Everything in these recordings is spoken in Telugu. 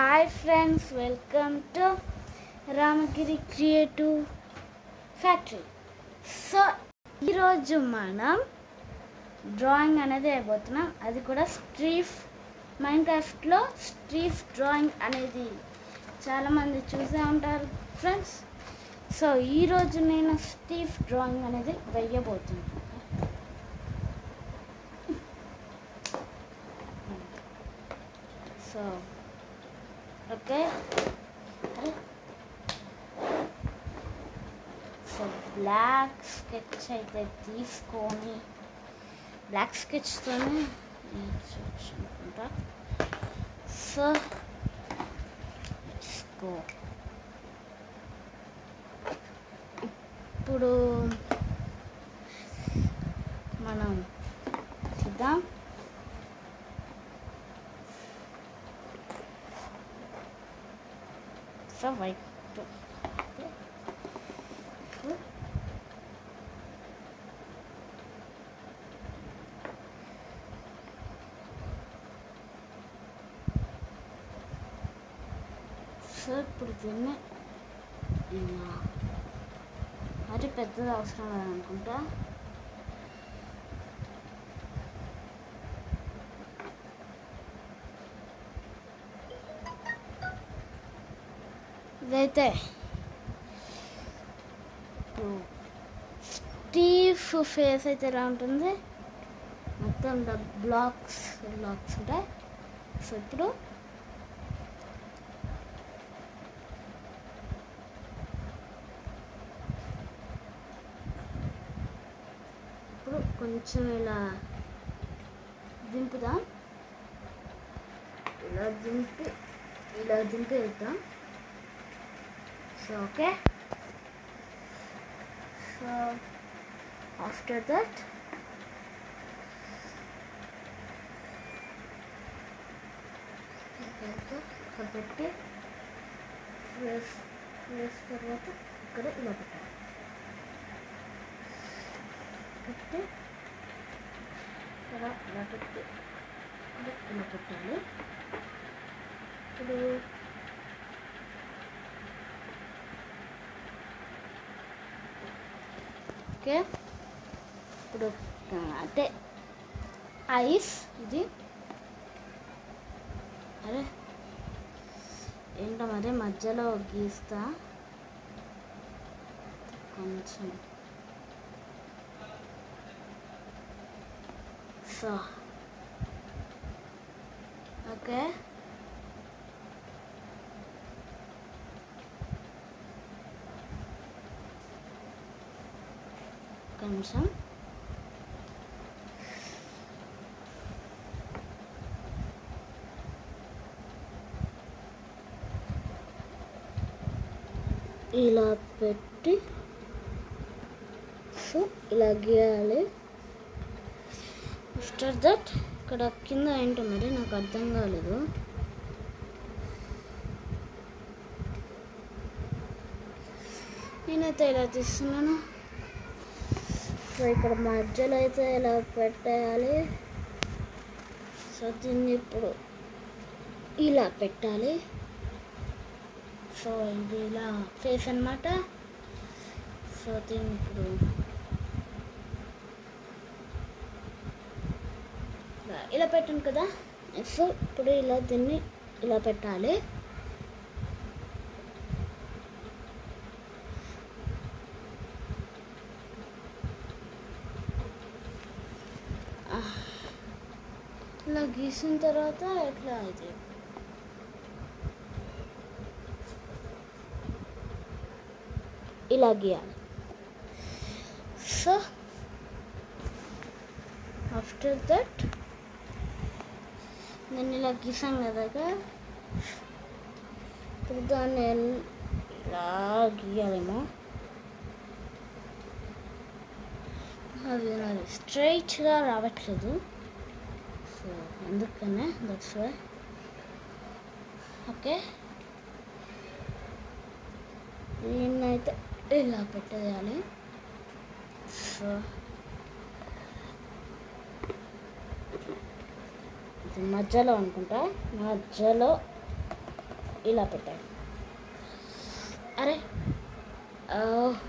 Hi friends welcome to Ramagiri creative factory so ఈరోజు మనం డ్రాయింగ్ అనేది అయిపోతున్నాం. అది కూడా స్ట్రీఫ్ మైండ్ క్రాఫ్ట్లో స్ట్రీఫ్ డ్రాయింగ్ అనేది చాలామంది చూసే ఉంటారు ఫ్రెండ్స్ సో ఈరోజు నేను స్టీఫ్ డ్రాయింగ్ అనేది వేయబోతున్నాను. So okay. So black sketch అయితే తీసుకొని బ్లాక్ స్కెచ్తోనే అనుకుంటా సో గో ఇప్పుడు మనం సో ఇప్పుడు దీన్ని మరి పెద్దది అవసరం లేదనుకుంటా. ఇదైతే స్టీఫ్ ఫేస్ అయితే ఎలా ఉంటుంది? మొత్తం బ్లాక్స్ బ్లాక్స్ ఉంటాయి. సో ఇప్పుడు ఇప్పుడు కొంచెం ఇలా దింపుదాం? ఇలా దింపి ఇలా దింపి వెళ్తాం so okay so after that ఇక్కడ పెట్టి వేస్ వేసిన తర్వాత ఇక్కడ ఇలా పెట్టాలి. పెట్టి ఇలా ఇలా పెట్టి ఇలా పెట్టాలి ఇప్పుడు ఓకే. ఇప్పుడు అంటే ఐస్ ఇది. అరే ఏంటో మరి మధ్యలో గీస్తా. కొంచెం. సో ఓకే ఒక్క నిమిషం ఇలా పెట్టి సో ఇలా గీయాలి. ఆఫ్టర్ దట్ ఇక్కడ కింద ఏంటో మరి నాకు అర్థం కాలేదు. నేనైతే ఇలా తీస్తున్నాను. సో ఇక్కడ మధ్యలో అయితే ఇలా పెట్టేయాలి సో దీన్ని ఇప్పుడు ఇలా పెట్టాలి. సో ఇది ఇలా ఫేస్ అనమాట సో దీన్ని ఇప్పుడు ఇలా- పెట్టాను కదా. సో ఇప్పుడు ఇలా దీన్ని ఇలా పెట్టాలి. Ah. ఇలా గీసిన తర్వాత ఎట్లా అయితే ఇలా గీయాలి. సో ఆఫ్టర్ దట్ నేను ఇలా గీసాను కదా ఇప్పుడు దాన్ని ఎల్- ఇలా గీయాలేమో అది నాది స్ట్రైట్గా రావట్లేదు సో అందుకనే దట్స్ వై ఓకే దీన్నైతే ఇలా పెట్టేయాలి సో మధ్యలో అనుకుంటా. మధ్యలో ఇలా పెట్టాను అరే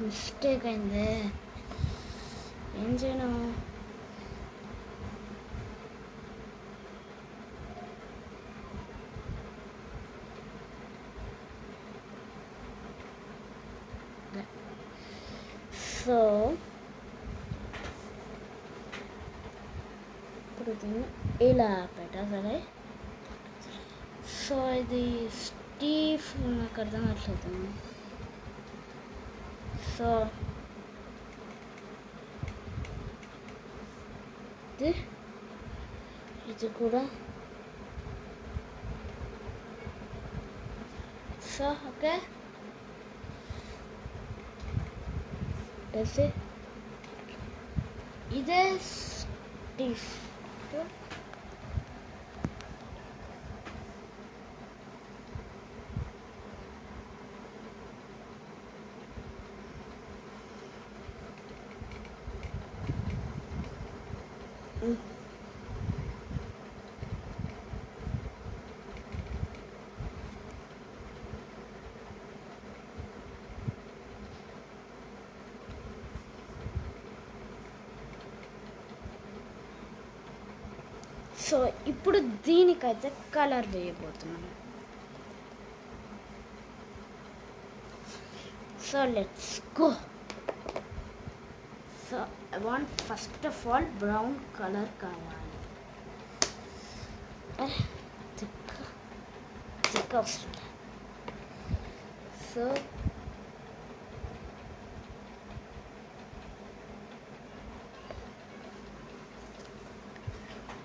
మిస్టేక్ అయింది. ఏం చేయను? సో ఇప్పుడు దీన్ని ఇలా పెట్టా సరే సో ఇది స్టీఫ్ నాకు అర్థం కావట్లేదు సో ఇది ఇది కూడా సో ఓకే ese ఇదే స్టీఫ్ సో ఇప్పుడు దీనికైతే colour వేయబోతున్నాను. So let's go. So I want first of all brown colour కావాలి. తిక్క తిక్క వస్తుంది. So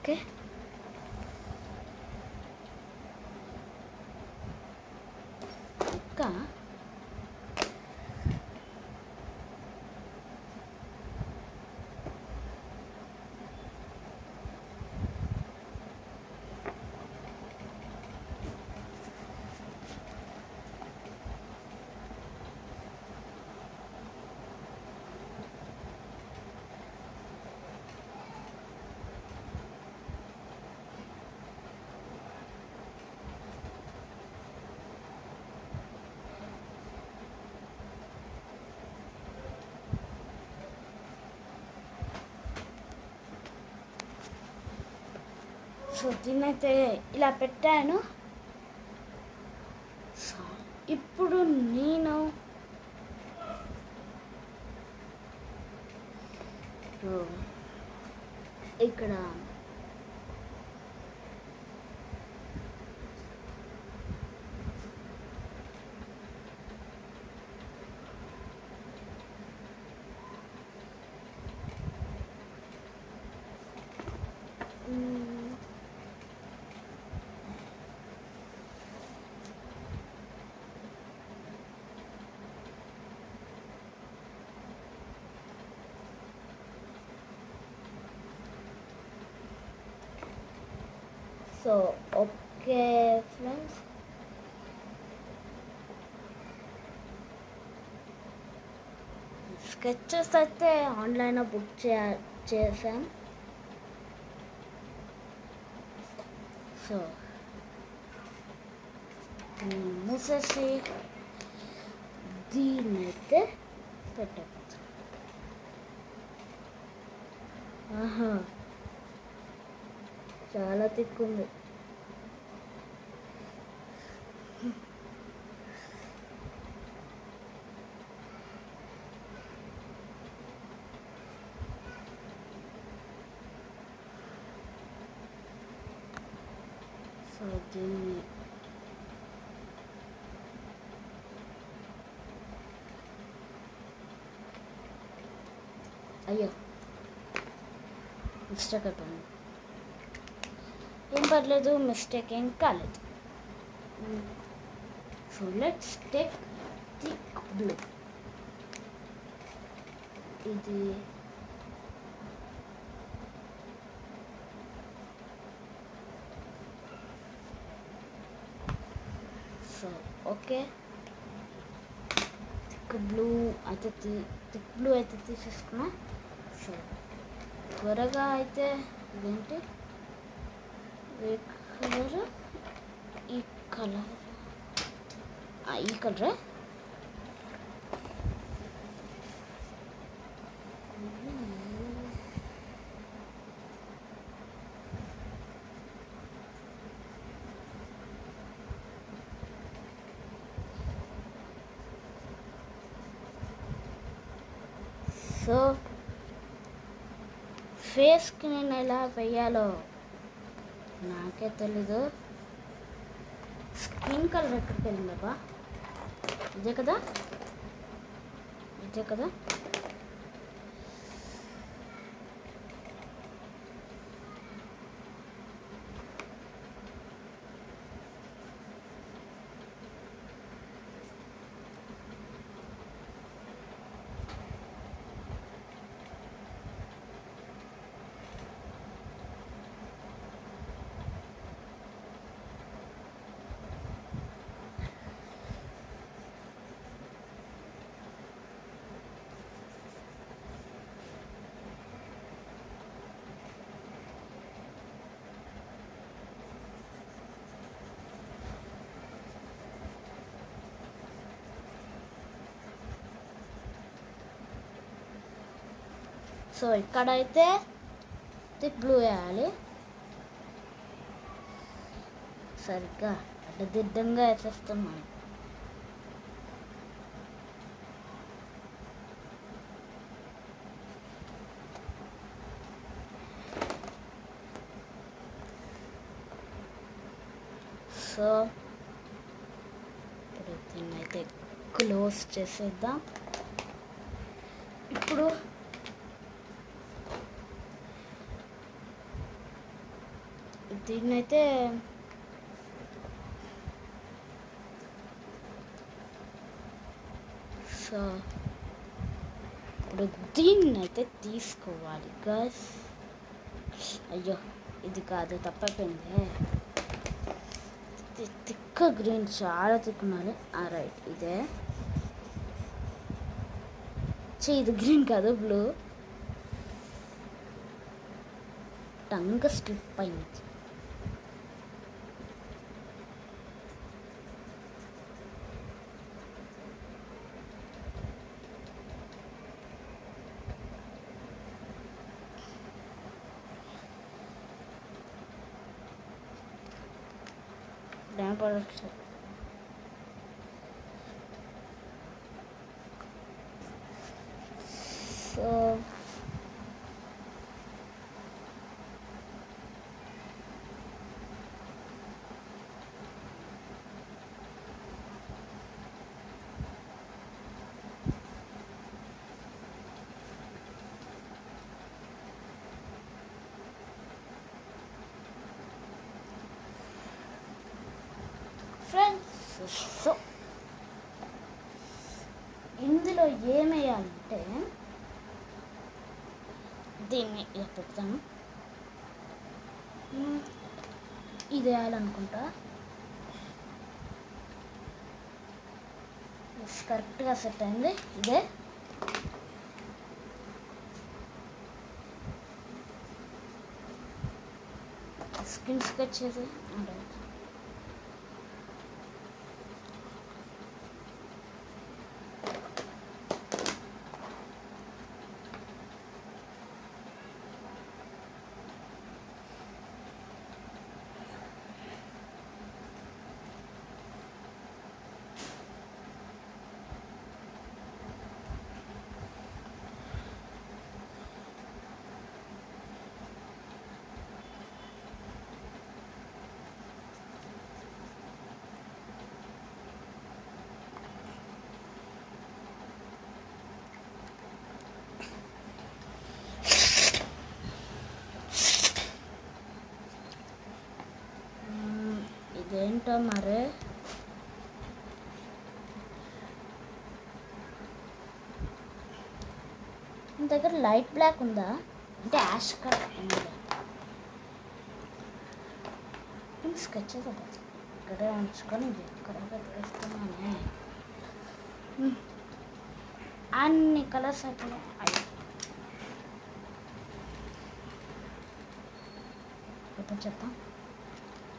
okay. సో దీన్నైతే ఇలా పెట్టాను. సో ఇప్పుడు నేను ఇక్కడ సో ఓకే ఫ్రెండ్స్ స్కెచెస్ అయితే ఆన్లైన్లో బుక్ చే చేసాం సో మూసేసి దీన్ని అయితే పెట్టకపోతాం ఆహా. చాలా తిక్కుంది సో దీన్ని అయ్యో మిస్టేక్ అయిపోయింది ఏం పర్లేదు మిస్టేక్ ఏం కాలేదు. So let's take thick blue ఇది సో ఓకే థిక్ బ్లూ అయితే థిక్ బ్లూ అయితే తీసేసుకున్నా. సో త్వరగా అయితే ఇదేంటి? ఏ కలర్ ఈ కలర్ ఆ, ఈ కలరే సో ఫేస్కి నేను ఎలా వేయాలో నాకే తెలీదు. స్కిన్ కలర్ ఎక్కడికి వెళ్ళిందబ్బా ఇదే కదా? ఇదే కదా? సో ఇక్కడైతే థిక్ బ్లూ వేయాలి. సరిగ్గా అడ్డదిడ్డంగా వేసేస్తున్నాను సో ఇప్పుడు దీన్ని అయితే క్లోజ్ చేసేద్దాం. ఇప్పుడు దీన్నైతే సో ఇప్పుడు దీన్ని అయితే తీసుకోవాలి గస్ అయ్యో ఇది కాదు తప్పైపోయింది. తిక్క గ్రీన్ చాలా తిక్కున్నారు. రైట్ ఇదే. చే ఇది గ్రీన్ కాదు బ్లూ టంగ్ స్లిప్ అయింది. পরবর্তী సో ఇందులో ఏమేయాలంటే దీన్ని ఇలా పెడతాను. ఇది వేయాలనుకుంటా. ఎస్, కరెక్ట్గా సెట్ అయింది. ఇదే. స్కిన్ స్కెచ్ చేసి ఉంటుంది ఇదేంటో మరే? మన దగ్గర లైట్ బ్లాక్ ఉందా? అంటే యాష్ కలర్ ఉందా. స్కెచ్ ఇక్కడే ఉంచుకొని ఇది ఇక్కడ పెట్టేస్తున్నానే? అన్ని కలర్స్ అయిపోయినాయి అయ్యో.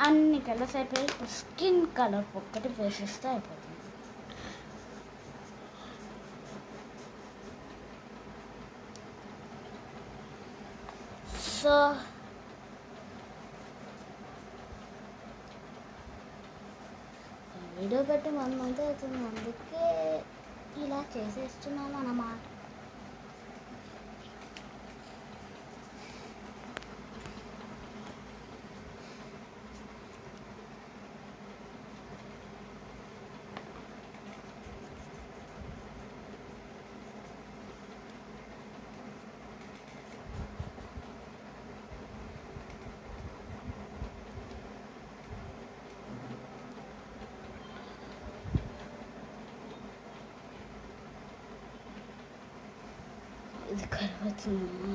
అన్ని కలర్స్ అయిపోయి స్కిన్ కలర్ ఒక్కటి వేసేస్తే అయిపోతుంది. సో వీడియో పెట్టి మన మంత్ అవుతుంది. అందుకే ఇలా చేసేస్తున్నాం అన్నమాట. ఇది కరవచ్చున్నా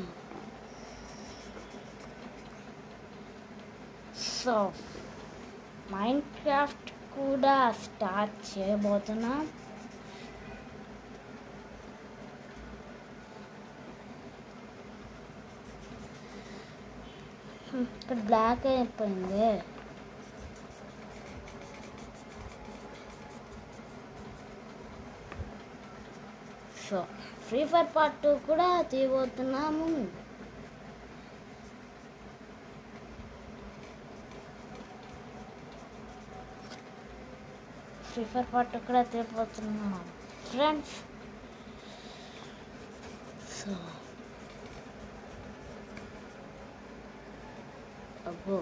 సో మైండ్ క్రాఫ్ట్ కూడా స్టార్ట్ చేయబోతున్నా హ్మ్, ఇక్కడ బ్లాక్ అయిపోయింది so Free Fire part two కూడా తీయబోతున్నాము. ఫ్రీ ఫైర్ పార్ట్ టూ కూడా తీయబోతున్నాము. ఫ్రెండ్స్ సో అబ్బో.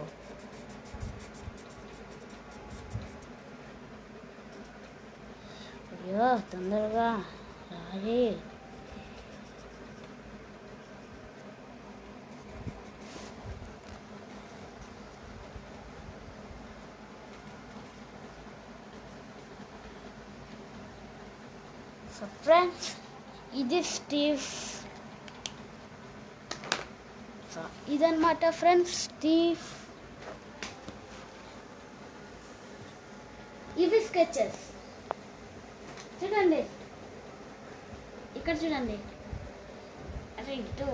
అయ్యో తొందరగా రాయి. సో ఫ్రెండ్స్ ఇది స్టీవ్. సో ఇదన్నమాట ఫ్రెండ్స్ స్టీవ్. ఇవి స్కెచెస్ చూడండి. ఇక్కడ చూడండి. అరే ఇటు.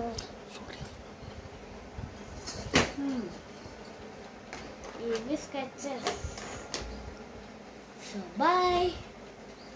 Hmm. ఇవి స్కెచెస్ సో బాయ్